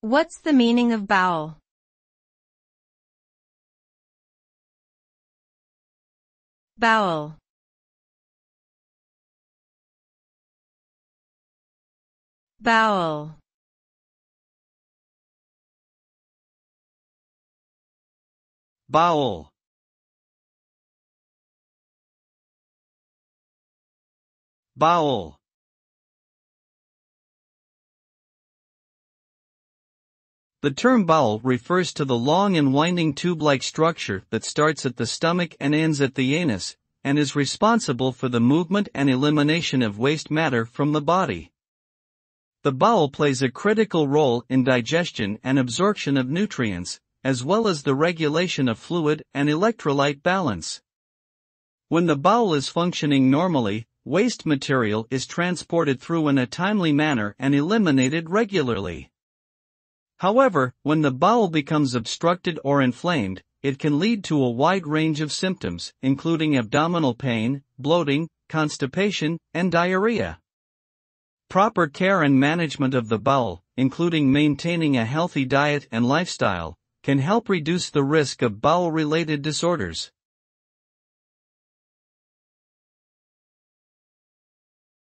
What's the meaning of bowel? Bowel. Bowel. Bowel. Bowel. The term bowel refers to the long and winding tube-like structure that starts at the stomach and ends at the anus, and is responsible for the movement and elimination of waste matter from the body. The bowel plays a critical role in digestion and absorption of nutrients, as well as the regulation of fluid and electrolyte balance. When the bowel is functioning normally, waste material is transported through in a timely manner and eliminated regularly. However, when the bowel becomes obstructed or inflamed, it can lead to a wide range of symptoms, including abdominal pain, bloating, constipation, and diarrhea. Proper care and management of the bowel, including maintaining a healthy diet and lifestyle, can help reduce the risk of bowel related disorders.